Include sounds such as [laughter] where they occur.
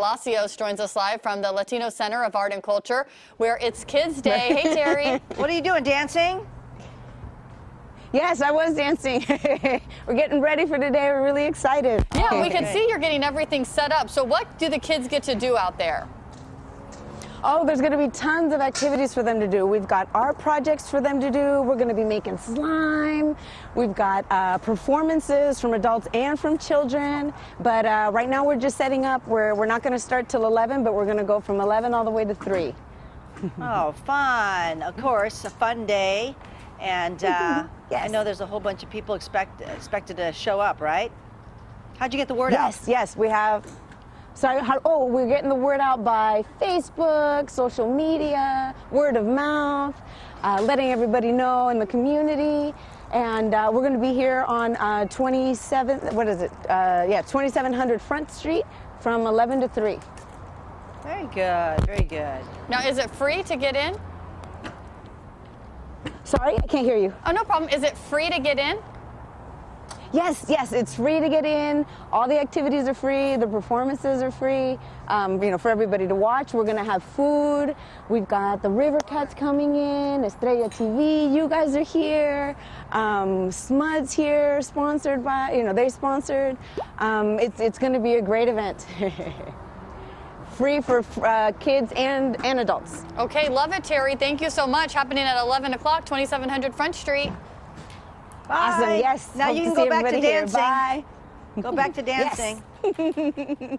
Palacios joins us live from the Latino Center of Art and Culture, where it's Kids Day. [laughs] Hey, Terri. What are you doing, dancing? Yes, I was dancing. [laughs] We're getting ready for today. We're really excited. Yeah, we can see you're getting everything set up. So what do the kids get to do out there? Oh, there's going to be tons of activities for them to do. We've got art projects for them to do. We're going to be making slime. We've got uh, performances from adults and from children. But uh, right now we're just setting up. We're, we're not going to start till 11, but we're going to go from 11 all the way to 3. [laughs] oh, fun. Of course, a fun day. And uh, [laughs] yes. I know there's a whole bunch of people expect, expected to show up, right? How'd you get the word yes, out? Yes, yes, we have Sorry, how, oh, we're getting the word out by Facebook, social media, word of mouth, uh, letting everybody know in the community. And uh, we're going to be here on uh, 27, what is it? Uh, yeah, 2700 Front Street from 11 to 3. Very good, very good. Now, is it free to get in? Sorry, I can't hear you. Oh, no problem. Is it free to get in? Yes, yes, it's free to get in. All the activities are free. The performances are free. Um, you know, for everybody to watch. We're gonna have food. We've got the River Cats coming in. Estrella TV. You guys are here. Um, SMUD's here, sponsored by. You know, they sponsored. Um, it's it's gonna be a great event. [laughs] free for uh, kids and and adults. Okay, love it, Terri. Thank you so much. Happening at 11 o'clock, 2700 Front Street. Bye. Awesome. Yes. Now Hope you can go back to dancing. Bye. Go back to [laughs] dancing. [laughs]